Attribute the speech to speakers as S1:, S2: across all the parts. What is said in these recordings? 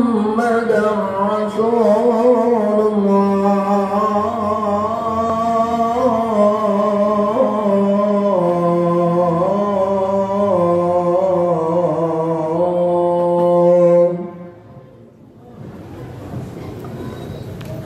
S1: محمد رسول الله.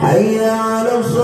S1: حي على الصلاة